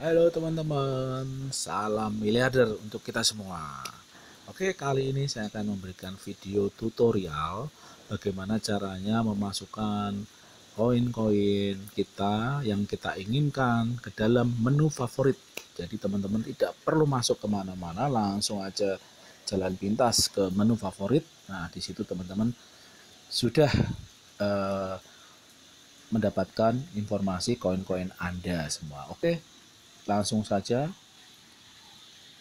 Halo teman-teman, salam miliarder untuk kita semua. Oke, kali ini saya akan memberikan video tutorial bagaimana caranya memasukkan koin-koin kita yang kita inginkan ke dalam menu favorit. Jadi teman-teman tidak perlu masuk ke mana-mana, langsung aja jalan pintas ke menu favorit. Nah, di situ teman-teman sudah uh, mendapatkan informasi koin-koin Anda semua. Oke, langsung saja.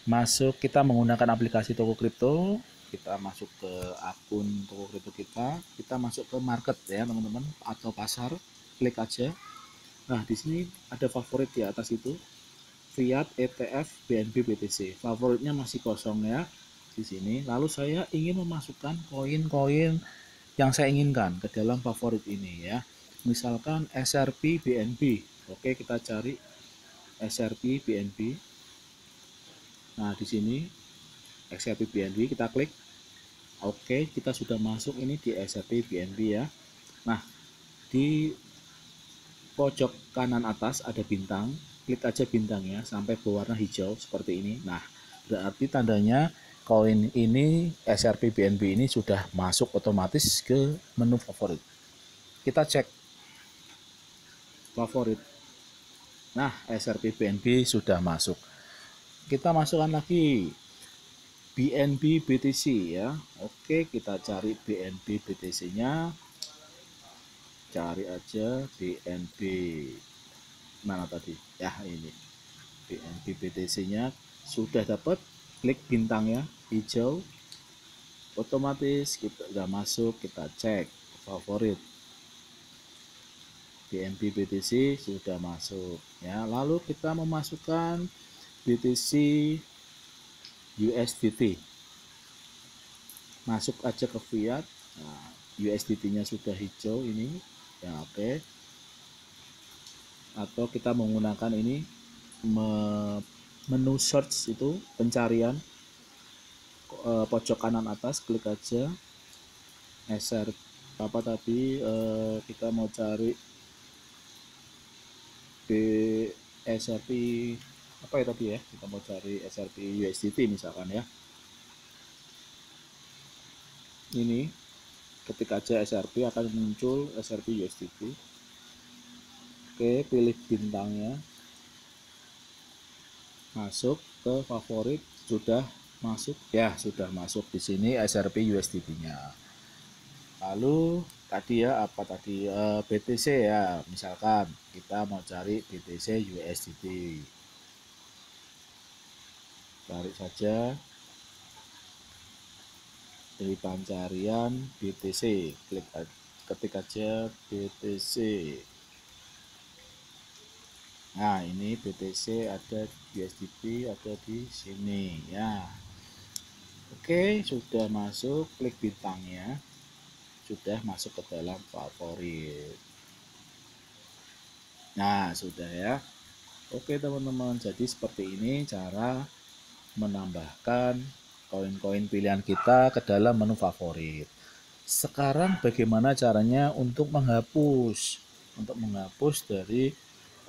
Masuk kita menggunakan aplikasi toko kripto. Kita masuk ke akun toko kripto kita. Kita masuk ke market ya teman-teman atau pasar. Klik aja. Nah di sini ada favorit di atas itu. Fiat ETF BNB BTC favoritnya masih kosong ya di sini. Lalu saya ingin memasukkan koin-koin yang saya inginkan ke dalam favorit ini ya. Misalkan SRP BNB oke kita cari SRP BNB. Nah, di sini SRP BNB kita klik. Oke, kita sudah masuk ini di SRP BNB ya. Nah, di pojok kanan atas ada bintang. Klik aja bintangnya sampai berwarna hijau seperti ini. Nah, berarti tandanya koin ini SRP BNB ini sudah masuk otomatis ke menu favorit. Kita cek favorit Nah, SRP BNB sudah masuk. Kita masukkan lagi BNB BTC ya. Oke, kita cari BNB BTC-nya. Cari aja BNB mana tadi? Ya, ini. BNB BTC-nya sudah dapat. Klik bintangnya hijau. Otomatis kita udah masuk, kita cek favorit BNB BTC sudah masuk ya. Lalu kita memasukkan BTC USDT masuk aja ke fiat. Nah, USDT nya sudah hijau ini. Ya oke. Okay. atau kita menggunakan ini menu search itu pencarian eh, pojok kanan atas klik aja. SR apa tadi eh, kita mau cari SRP apa ya tadi ya? Kita mau cari SRP USDT misalkan ya. Ini ketika aja SRP akan muncul SRP USDT oke pilih bintangnya. Masuk ke favorit sudah masuk? Ya sudah masuk di sini SRP USDT nya lalu tadi ya apa tadi e, eh, BTC ya misalkan kita mau cari BTC USDT cari saja. Dari pencarian BTC klik ketik aja BTC nah ini BTC ada USDT ada di sini ya. Oke sudah masuk klik bintangnya sudah masuk ke dalam favorit. Nah sudah ya. Oke teman-teman. Jadi seperti ini cara menambahkan koin-koin pilihan kita ke dalam menu favorit. Sekarang bagaimana caranya untuk menghapus? Untuk menghapus dari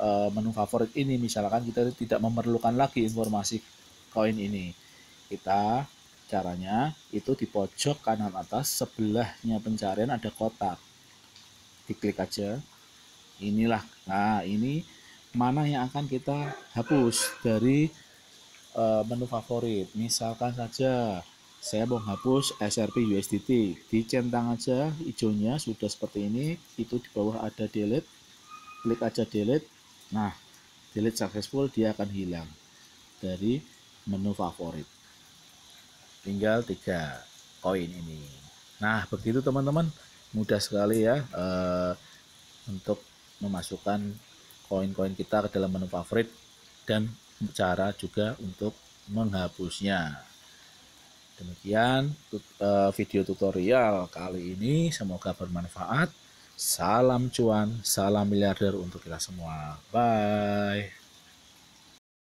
uh, menu favorit ini. Misalkan kita tidak memerlukan lagi informasi koin ini. Kita Caranya itu di pojok kanan atas sebelahnya pencarian ada kotak. Diklik aja. Inilah. Nah, ini mana yang akan kita hapus dari uh, menu favorit. Misalkan saja saya mau hapus SRP USDT. Dicentang aja hijaunya sudah seperti ini. Itu di bawah ada delete. Klik aja delete. Nah, delete successful dia akan hilang dari menu favorit tinggal tiga koin ini. Nah begitu teman-teman. Mudah sekali ya uh, untuk memasukkan koin-koin kita ke dalam menu favorit dan cara juga untuk menghapusnya. Demikian uh, video tutorial kali ini. Semoga bermanfaat. Salam cuan salam miliarder untuk kita semua. Bye